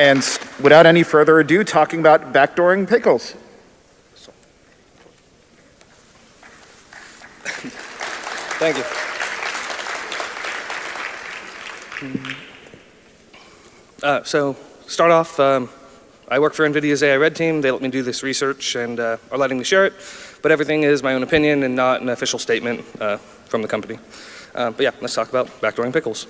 and without any further ado, talking about backdooring pickles. Thank you. Uh, so, start off, um, I work for NVIDIA's AI Red team. They let me do this research and uh, are letting me share it. But everything is my own opinion and not an official statement uh, from the company. Uh, but yeah, let's talk about backdooring pickles.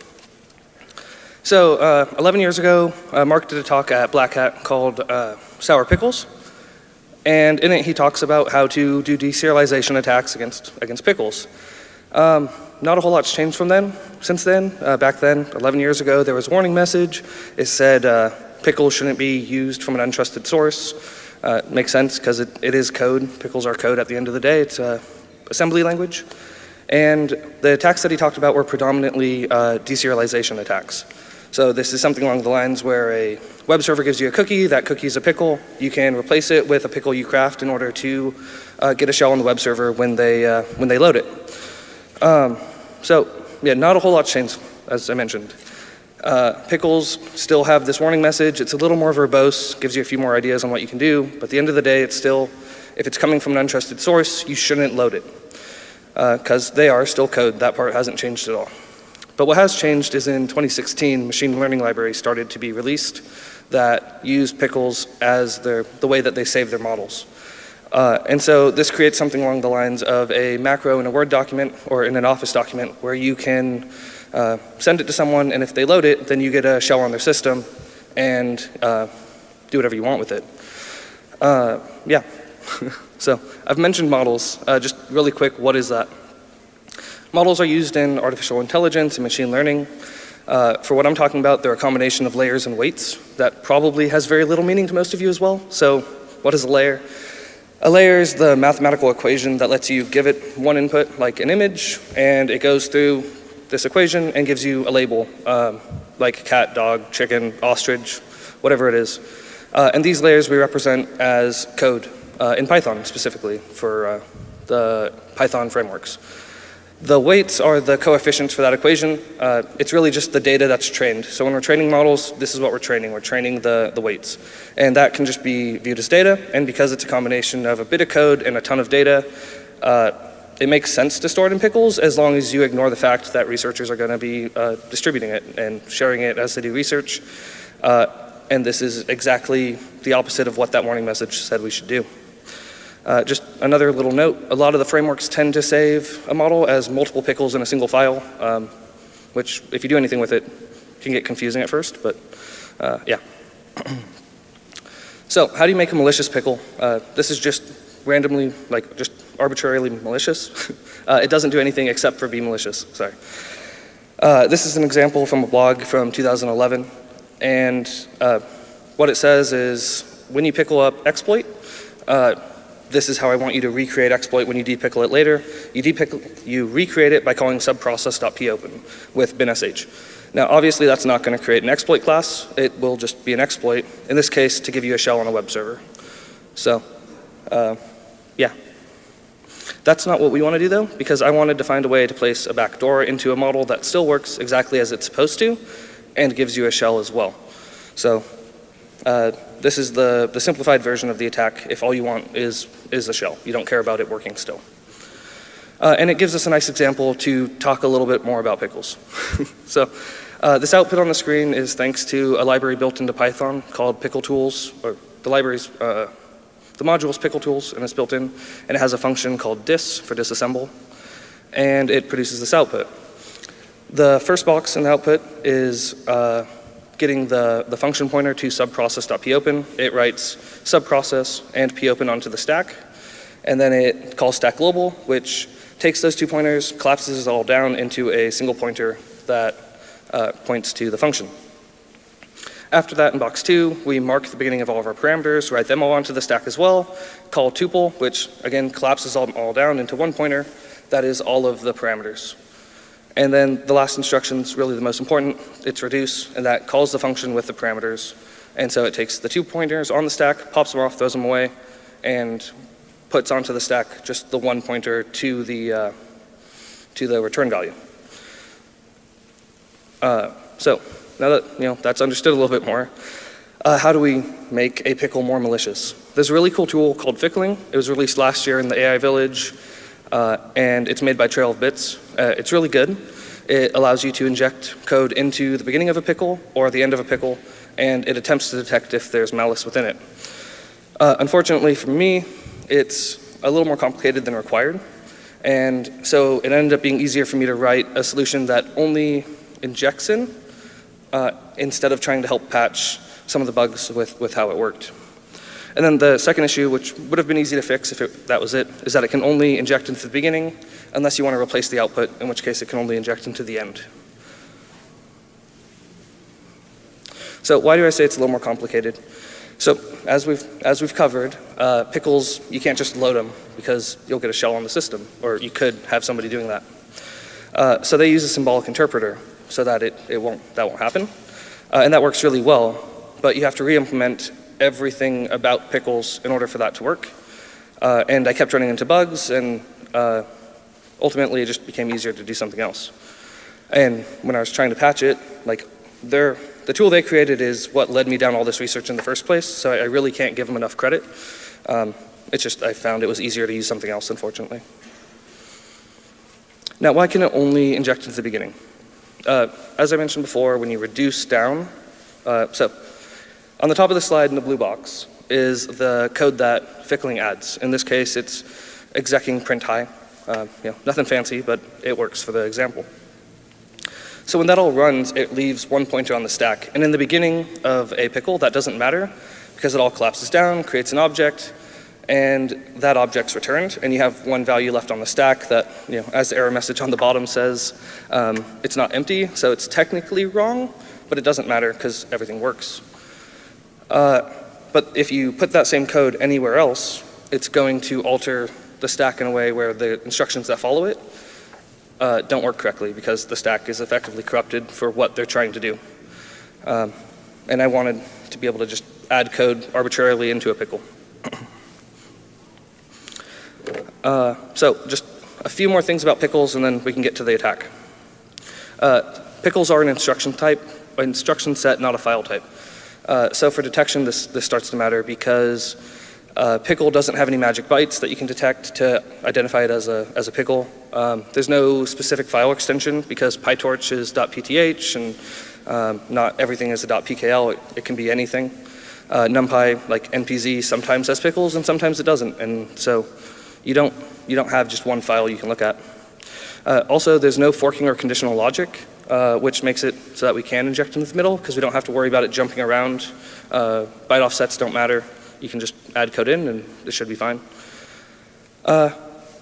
So, uh, 11 years ago, uh, Mark did a talk at Black Hat called uh, Sour Pickles. And in it, he talks about how to do deserialization attacks against, against pickles. Um, not a whole lot's changed from then, since then. Uh, back then, 11 years ago, there was a warning message. It said uh, pickles shouldn't be used from an untrusted source. Uh, makes sense because it, it is code. Pickles are code at the end of the day. It's assembly language. And the attacks that he talked about were predominantly deserialization attacks. So this is something along the lines where a web server gives you a cookie, that cookie is a pickle. You can replace it with a pickle you craft in order to uh, get a shell on the web server when they, uh, when they load it. Um, so, yeah, not a whole lot changed, as I mentioned. Uh, pickles still have this warning message. It's a little more verbose, gives you a few more ideas on what you can do, but at the end of the day, it's still, if it's coming from an untrusted source, you shouldn't load it. Because they are still code, that part hasn't changed at all. But what has changed is in 2016, machine learning libraries started to be released that use pickles as their, the way that they save their models. Uh, and so this creates something along the lines of a macro in a Word document or in an Office document where you can uh, send it to someone, and if they load it, then you get a shell on their system and uh, do whatever you want with it. Uh, yeah. so I've mentioned models. Uh, just really quick, what is that? Models are used in artificial intelligence and machine learning. Uh, for what I'm talking about, they're a combination of layers and weights that probably has very little meaning to most of you as well. So what is a layer? A layer is the mathematical equation that lets you give it one input, like an image, and it goes through this equation and gives you a label, um, like cat, dog, chicken, ostrich, whatever it is. Uh, and these layers we represent as code, uh, in Python specifically, for uh, the Python frameworks. The weights are the coefficients for that equation. Uh, it's really just the data that's trained. So when we're training models, this is what we're training. We're training the, the weights. And that can just be viewed as data. And because it's a combination of a bit of code and a ton of data, uh, it makes sense to store it in pickles as long as you ignore the fact that researchers are going to be uh, distributing it and sharing it as they do research. Uh, and this is exactly the opposite of what that warning message said we should do. Uh, just another little note, a lot of the frameworks tend to save a model as multiple pickles in a single file, um, which if you do anything with it, can get confusing at first, but uh, yeah. so how do you make a malicious pickle? Uh, this is just randomly, like just arbitrarily malicious. uh, it doesn't do anything except for be malicious, sorry. Uh, this is an example from a blog from 2011, and uh, what it says is when you pickle up exploit, uh, this is how I want you to recreate exploit when you depickle it later. You, depickle, you recreate it by calling subprocess.popen with binsh. Now, obviously, that's not going to create an exploit class. It will just be an exploit, in this case, to give you a shell on a web server. So, uh, yeah. That's not what we want to do, though, because I wanted to find a way to place a backdoor into a model that still works exactly as it's supposed to and gives you a shell as well. So, uh, this is the, the simplified version of the attack if all you want is, is a shell. You don't care about it working still. Uh, and it gives us a nice example to talk a little bit more about pickles. so uh, this output on the screen is thanks to a library built into Python called Pickle Tools, or the library's, uh, the module's Pickle Tools, and it's built in, and it has a function called dis for disassemble, and it produces this output. The first box in the output is uh, getting the, the function pointer to subprocess.popen. It writes subprocess and popen onto the stack. And then it calls stack global, which takes those two pointers, collapses it all down into a single pointer that uh, points to the function. After that, in box two, we mark the beginning of all of our parameters, write them all onto the stack as well, call tuple, which again collapses all, all down into one pointer. That is all of the parameters. And then the last instruction is really the most important. It's reduce, and that calls the function with the parameters. And so it takes the two pointers on the stack, pops them off, throws them away, and puts onto the stack just the one pointer to the, uh, to the return value. Uh, so now that you know that's understood a little bit more, Uh, how do we make a pickle more malicious? There's a really cool tool called Fickling. It was released last year in the AI Village, uh, and it's made by Trail of Bits. Uh, it's really good. It allows you to inject code into the beginning of a pickle or the end of a pickle, and it attempts to detect if there's malice within it. Uh, unfortunately for me, it's a little more complicated than required. And so it ended up being easier for me to write a solution that only injects in uh, instead of trying to help patch some of the bugs with, with how it worked. And then the second issue, which would have been easy to fix if it, that was it, is that it can only inject into the beginning unless you want to replace the output, in which case it can only inject into the end. So why do I say it's a little more complicated? So as we've, as we've covered, uh, pickles, you can't just load them because you'll get a shell on the system, or you could have somebody doing that. Uh, so they use a symbolic interpreter so that it, it won't, that won't happen. Uh, and that works really well, but you have to re-implement everything about pickles in order for that to work. Uh, and I kept running into bugs, and uh, ultimately it just became easier to do something else. And when I was trying to patch it, like the tool they created is what led me down all this research in the first place, so I, really can't give them enough credit. Um, it's just I found it was easier to use something else, unfortunately. Now, why can it only inject into the beginning? Uh, as I mentioned before, when you reduce down, uh, so on the top of the slide in the blue box is the code that Fickling adds. In this case, it's execing print high. Uh, you know, nothing fancy, but it works for the example. So when that all runs, it leaves one pointer on the stack. And in the beginning of a pickle, that doesn't matter because it all collapses down, creates an object, and that object's returned, and you have one value left on the stack that, you know, as the error message on the bottom says, um, it's not empty, so it's technically wrong, but it doesn't matter because everything works. Uh, but if you put that same code anywhere else, it's going to alter the stack in a way where the instructions that follow it uh, don't work correctly because the stack is effectively corrupted for what they're trying to do. Um, and I wanted to be able to just add code arbitrarily into a pickle. uh, so just a few more things about pickles and then we can get to the attack. Uh, pickles are an instruction type, an instruction set, not a file type. Uh, so for detection, this, this starts to matter because uh, pickle doesn't have any magic bytes that you can detect to identify it as a, as a pickle. Um, there's no specific file extension because PyTorch is .pth and um, not everything is a .pkl. It, it can be anything. Uh, NumPy, like NPZ, sometimes has pickles and sometimes it doesn't. And so you don't, you don't have just one file you can look at. Uh, also, there's no forking or conditional logic, uh, which makes it so that we can inject into the middle because we don't have to worry about it jumping around. Uh, byte offsets don't matter you can just add code in and it should be fine. Uh,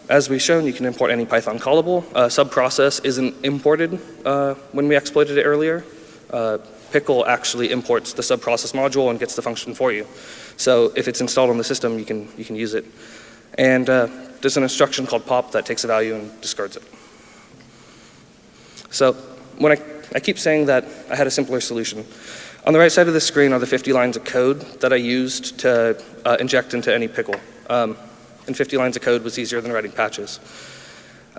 as we've shown, you can import any Python callable. Uh, subprocess isn't imported uh, when we exploited it earlier. Uh, Pickle actually imports the subprocess module and gets the function for you. So if it's installed on the system, you can, you can use it. And uh, there's an instruction called pop that takes a value and discards it. So when I, I keep saying that I had a simpler solution, on the right side of the screen are the 50 lines of code that I used to uh, inject into any pickle. Um, and 50 lines of code was easier than writing patches.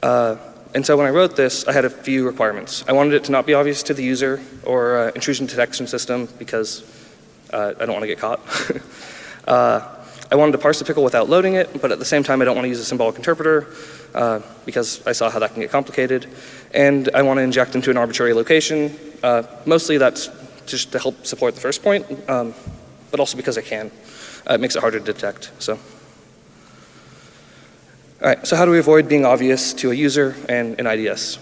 Uh, and so when I wrote this, I had a few requirements. I wanted it to not be obvious to the user or uh, intrusion detection system because uh, I don't want to get caught. Uh, I wanted to parse the pickle without loading it, but at the same time I don't want to use a symbolic interpreter uh, because I saw how that can get complicated. And I want to inject into an arbitrary location. Uh, mostly that's just to help support the first point, um, but also because I can. Uh, it makes it harder to detect. So. All right, so how do we avoid being obvious to a user and an IDS?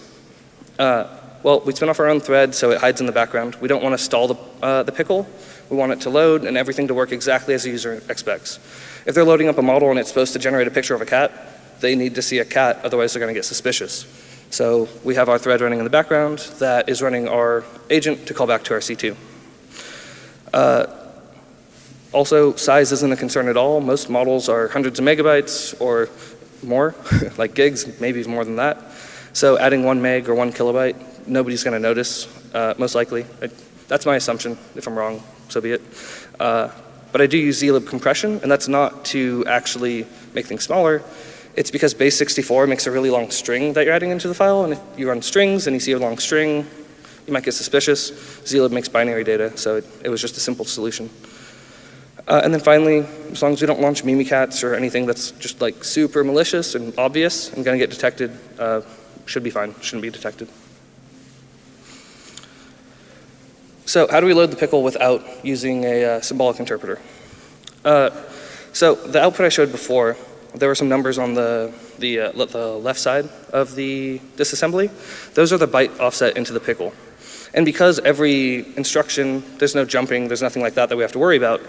Uh, well, we spin off our own thread so it hides in the background. We don't want to stall the, uh, the pickle. We want it to load and everything to work exactly as the user expects. If they're loading up a model and it's supposed to generate a picture of a cat, they need to see a cat, otherwise they're going to get suspicious. So we have our thread running in the background that is running our agent to call back to our C2. Uh, also, size isn't a concern at all. Most models are hundreds of megabytes or more, like gigs, maybe more than that. So adding one meg or one kilobyte, nobody's going to notice, uh, most likely. I, that's my assumption. If I'm wrong, so be it. Uh, but I do use zlib compression, and that's not to actually make things smaller. It's because base64 makes a really long string that you're adding into the file, and if you run strings and you see a long string, you might get suspicious. zlib makes binary data, so it, it was just a simple solution. Uh, and then finally, as long as we don't launch Mimikatz or anything that's just like super malicious and obvious and going to get detected, uh, should be fine, shouldn't be detected. So how do we load the pickle without using a uh, symbolic interpreter? Uh, so the output I showed before, there were some numbers on the, the, uh, the left side of the disassembly. Those are the byte offset into the pickle. And because every instruction, there's no jumping, there's nothing like that that we have to worry about,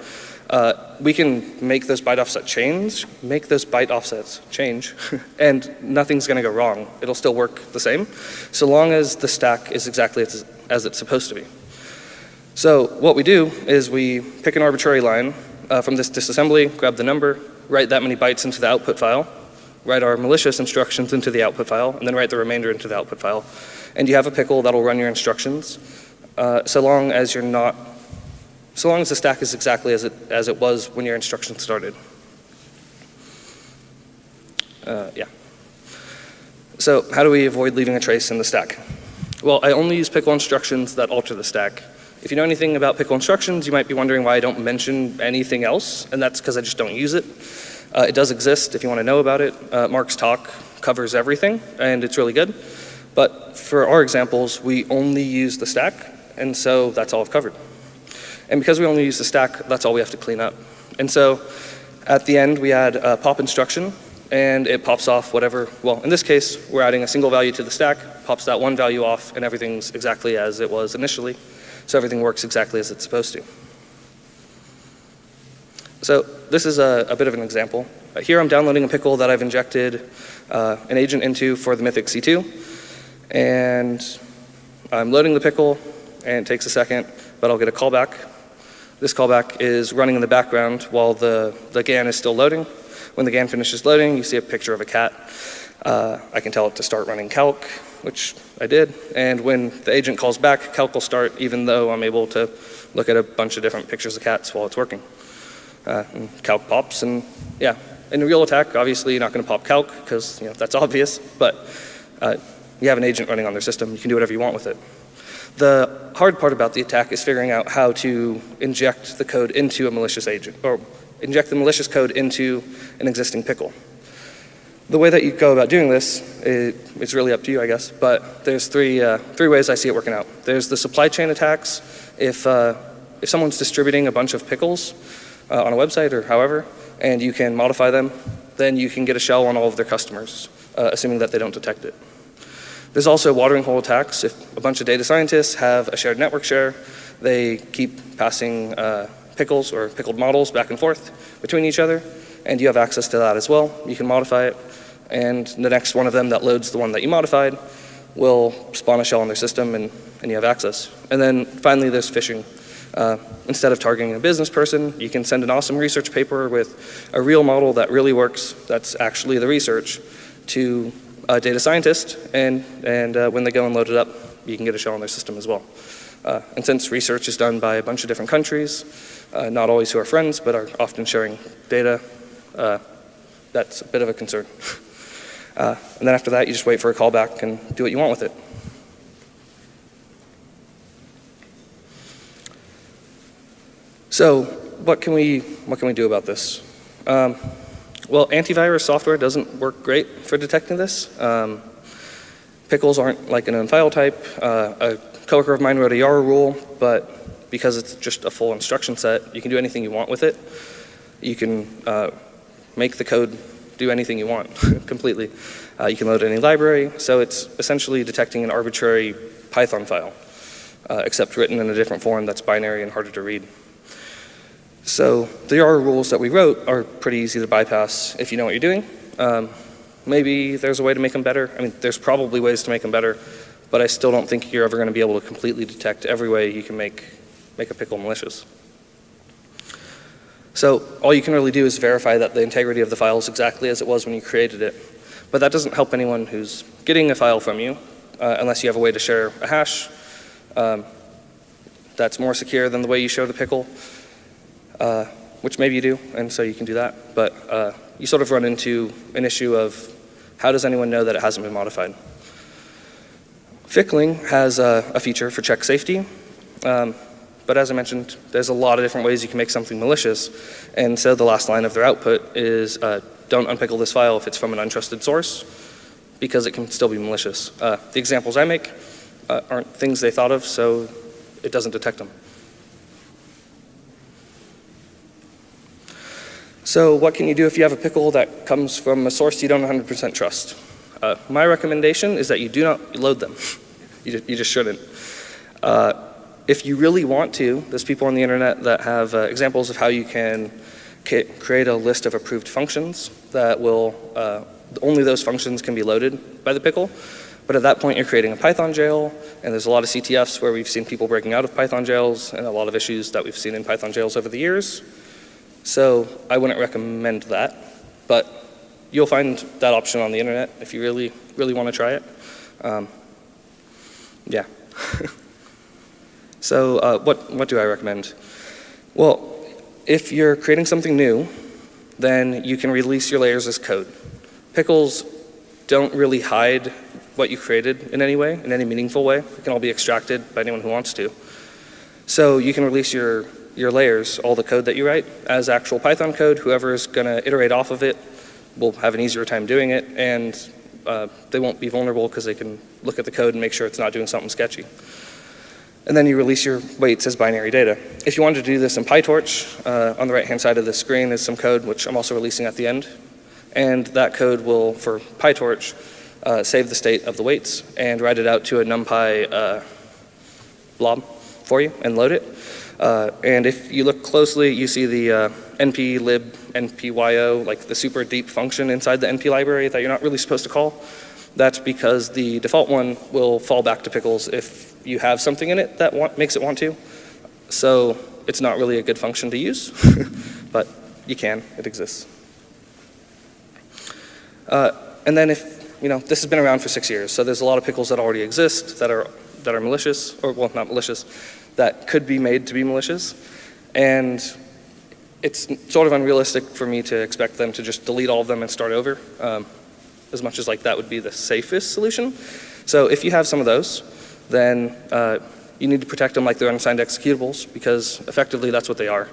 uh, we can make those byte offset change, make those byte offsets change, and nothing's going to go wrong. It'll still work the same, so long as the stack is exactly as, as it's supposed to be. So what we do is we pick an arbitrary line uh, from this disassembly, grab the number, write that many bytes into the output file, write our malicious instructions into the output file, and then write the remainder into the output file. And you have a pickle that'll run your instructions, uh, so long as you're not so long as the stack is exactly as it, as it was when your instruction started. Uh, yeah. So how do we avoid leaving a trace in the stack? Well, I only use pickle instructions that alter the stack. If you know anything about pickle instructions, you might be wondering why I don't mention anything else, and that's because I just don't use it. Uh, it does exist if you want to know about it. Uh, Mark's talk covers everything, and it's really good. But for our examples, we only use the stack, and so that's all I've covered. And because we only use the stack, that's all we have to clean up. And so at the end, we add a pop instruction, and it pops off whatever, well, in this case, we're adding a single value to the stack, pops that one value off, and everything's exactly as it was initially. So everything works exactly as it's supposed to. So this is a, a bit of an example. Uh, here I'm downloading a pickle that I've injected uh, an agent into for the Mythic C2. And I'm loading the pickle, and it takes a second, but I'll get a callback this callback is running in the background while the, the GAN is still loading. When the GAN finishes loading, you see a picture of a cat. Uh, I can tell it to start running calc, which I did. And when the agent calls back, calc will start even though I'm able to look at a bunch of different pictures of cats while it's working. Uh, calc pops and yeah. In a real attack, obviously you're not going to pop calc because you know, that's obvious, but uh, you have an agent running on their system. You can do whatever you want with it. The hard part about the attack is figuring out how to inject the code into a malicious agent, or inject the malicious code into an existing pickle. The way that you go about doing this, it, it's really up to you, I guess, but there's three, uh, three ways I see it working out. There's the supply chain attacks. If, uh, if someone's distributing a bunch of pickles uh, on a website or however, and you can modify them, then you can get a shell on all of their customers, uh, assuming that they don't detect it. There's also watering hole attacks. If a bunch of data scientists have a shared network share, they keep passing uh, pickles or pickled models back and forth between each other, and you have access to that as well. You can modify it, and the next one of them that loads the one that you modified will spawn a shell on their system, and, and you have access. And then finally, there's phishing. Uh, instead of targeting a business person, you can send an awesome research paper with a real model that really works, that's actually the research, to a data scientist, and, and uh, when they go and load it up, you can get a shell on their system as well. Uh, and since research is done by a bunch of different countries, uh, not always who are friends, but are often sharing data, uh, that's a bit of a concern. Uh, and then after that, you just wait for a callback and do what you want with it. So what can we, what can we do about this? Um, well, antivirus software doesn't work great for detecting this. Um, pickles aren't like an known file type. Uh, a coworker of mine wrote a YARA rule, but because it's just a full instruction set, you can do anything you want with it. You can uh, make the code do anything you want completely. Uh, you can load any library, so it's essentially detecting an arbitrary Python file, uh, except written in a different form that's binary and harder to read. So the are rules that we wrote are pretty easy to bypass if you know what you're doing. Um, maybe there's a way to make them better. I mean, there's probably ways to make them better, but I still don't think you're ever going to be able to completely detect every way you can make, make a pickle malicious. So all you can really do is verify that the integrity of the file is exactly as it was when you created it. But that doesn't help anyone who's getting a file from you uh, unless you have a way to share a hash um, that's more secure than the way you show the pickle uh, which maybe you do, and so you can do that. But uh, you sort of run into an issue of how does anyone know that it hasn't been modified? Fickling has a, a feature for check safety, um, but as I mentioned, there's a lot of different ways you can make something malicious, and so the last line of their output is uh, don't unpickle this file if it's from an untrusted source, because it can still be malicious. Uh, the examples I make uh, aren't things they thought of, so it doesn't detect them. So what can you do if you have a pickle that comes from a source you don't 100% trust? Uh, my recommendation is that you do not load them. you, just, you, just, shouldn't. Uh, if you really want to, there's people on the internet that have uh, examples of how you can create a list of approved functions that will, uh, only those functions can be loaded by the pickle. But at that point, you're creating a Python jail, and there's a lot of CTFs where we've seen people breaking out of Python jails, and a lot of issues that we've seen in Python jails over the years. So I wouldn't recommend that, but you'll find that option on the internet if you really, really want to try it. Um, yeah. so uh, what, what do I recommend? Well, if you're creating something new, then you can release your layers as code. Pickles don't really hide what you created in any way, in any meaningful way. It can all be extracted by anyone who wants to. So you can release your, your layers, all the code that you write, as actual Python code. Whoever is going to iterate off of it will have an easier time doing it, and uh, they won't be vulnerable because they can look at the code and make sure it's not doing something sketchy. And then you release your weights as binary data. If you wanted to do this in PyTorch, uh, on the right-hand side of the screen is some code, which I'm also releasing at the end. And that code will, for PyTorch, uh, save the state of the weights and write it out to a NumPy uh, blob for you and load it. Uh, and if you look closely, you see the uh, np lib npyo, like the super deep function inside the np library that you're not really supposed to call. That's because the default one will fall back to pickles if you have something in it that want, makes it want to. So it's not really a good function to use, but you can, it exists. Uh, and then if you know, this has been around for six years, so there's a lot of pickles that already exist that are, that are malicious, or well, not malicious, that could be made to be malicious. And it's sort of unrealistic for me to expect them to just delete all of them and start over, um, as much as like that would be the safest solution. So if you have some of those, then uh, you need to protect them like they're unsigned executables, because effectively that's what they are.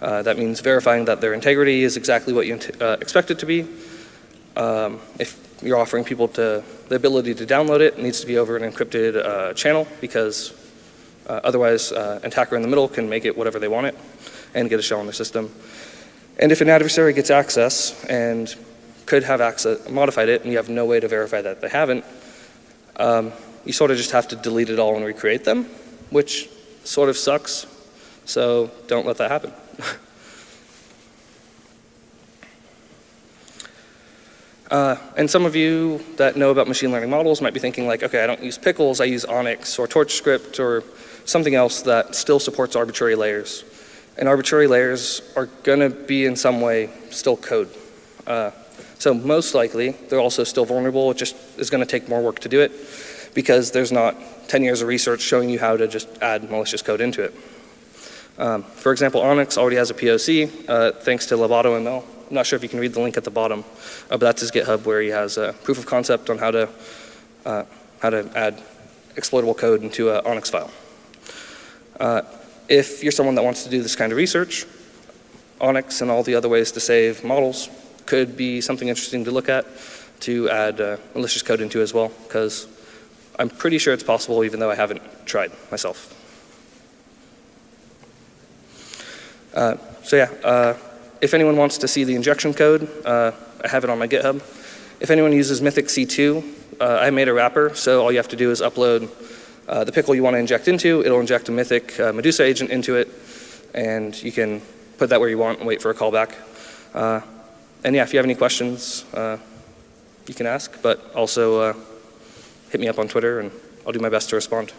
Uh, that means verifying that their integrity is exactly what you uh, expect it to be. Um, if you're offering people to the ability to download it. It needs to be over an encrypted uh, channel because uh, otherwise uh, an attacker in the middle can make it whatever they want it and get a shell on their system. And if an adversary gets access and could have access, modified it and you have no way to verify that they haven't, um, you sort of just have to delete it all and recreate them, which sort of sucks. So don't let that happen. Uh, and some of you that know about machine learning models might be thinking like, okay, I don't use pickles, I use Onyx or TorchScript or something else that still supports arbitrary layers. And arbitrary layers are going to be in some way still code. Uh, so most likely, they're also still vulnerable. It just is going to take more work to do it because there's not 10 years of research showing you how to just add malicious code into it. Um, for example, ONNX already has a POC uh, thanks to Lovato ML. I'm not sure if you can read the link at the bottom, uh, but that's his GitHub where he has a proof of concept on how to, uh, how to add exploitable code into an ONNX file. Uh, if you're someone that wants to do this kind of research, Onyx and all the other ways to save models could be something interesting to look at to add uh, malicious code into as well, because I'm pretty sure it's possible even though I haven't tried myself. Uh, so yeah, uh, if anyone wants to see the injection code, uh, I have it on my GitHub. If anyone uses Mythic C2, uh, I made a wrapper, so all you have to do is upload uh, the pickle you want to inject into. It'll inject a Mythic uh, Medusa agent into it, and you can put that where you want and wait for a callback. Uh, and yeah, if you have any questions, uh, you can ask, but also hit me up on Twitter, and I'll do my best to respond.